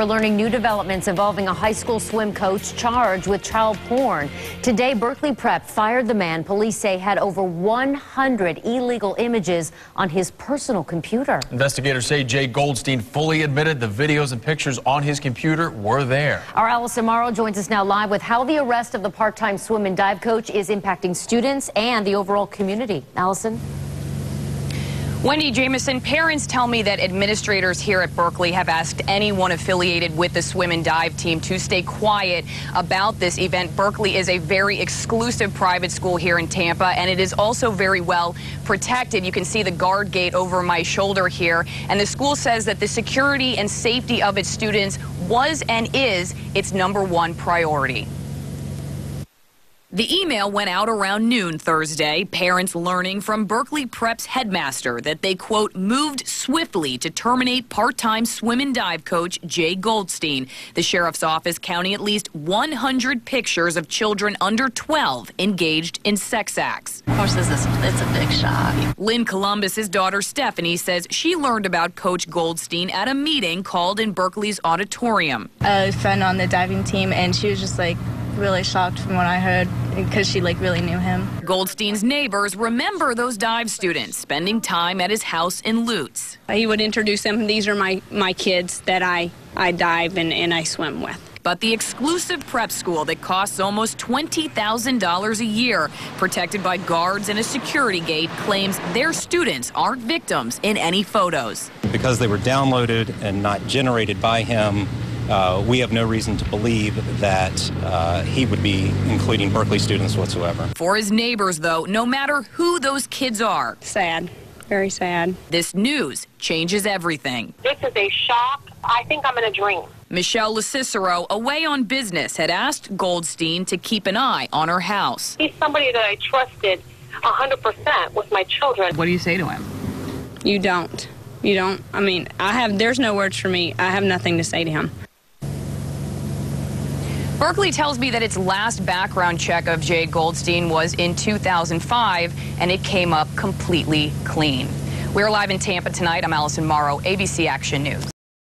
We're learning new developments involving a high school swim coach charged with child porn. Today, Berkeley Prep fired the man police say had over 100 illegal images on his personal computer. Investigators say Jay Goldstein fully admitted the videos and pictures on his computer were there. Our Allison Morrow joins us now live with how the arrest of the part-time swim and dive coach is impacting students and the overall community. Allison? Wendy Jameson, parents tell me that administrators here at Berkeley have asked anyone affiliated with the swim and dive team to stay quiet about this event. Berkeley is a very exclusive private school here in Tampa, and it is also very well protected. You can see the guard gate over my shoulder here, and the school says that the security and safety of its students was and is its number one priority. The email went out around noon Thursday. Parents learning from Berkeley Prep's headmaster that they, quote, moved swiftly to terminate part time swim and dive coach Jay Goldstein. The sheriff's office counting at least 100 pictures of children under 12 engaged in sex acts. Of course, this is it's a big shock. Lynn Columbus's daughter Stephanie says she learned about Coach Goldstein at a meeting called in Berkeley's auditorium. A friend on the diving team, and she was just like, really shocked from what I heard because she like really knew him. Goldstein's neighbors remember those dive students spending time at his house in Lutz. He would introduce them. These are my, my kids that I, I dive and, and I swim with. But the exclusive prep school that costs almost $20,000 a year, protected by guards and a security gate, claims their students aren't victims in any photos. Because they were downloaded and not generated by him, uh, we have no reason to believe that uh, he would be including Berkeley students whatsoever. For his neighbors, though, no matter who those kids are, sad, very sad. This news changes everything. This is a shock. I think I'm in a dream. Michelle LaCicero, away on business, had asked Goldstein to keep an eye on her house. He's somebody that I trusted 100% with my children. What do you say to him? You don't. You don't. I mean, I have, there's no words for me. I have nothing to say to him. Berkeley tells me that its last background check of Jay Goldstein was in 2005, and it came up completely clean. We're live in Tampa tonight. I'm Allison Morrow, ABC Action News.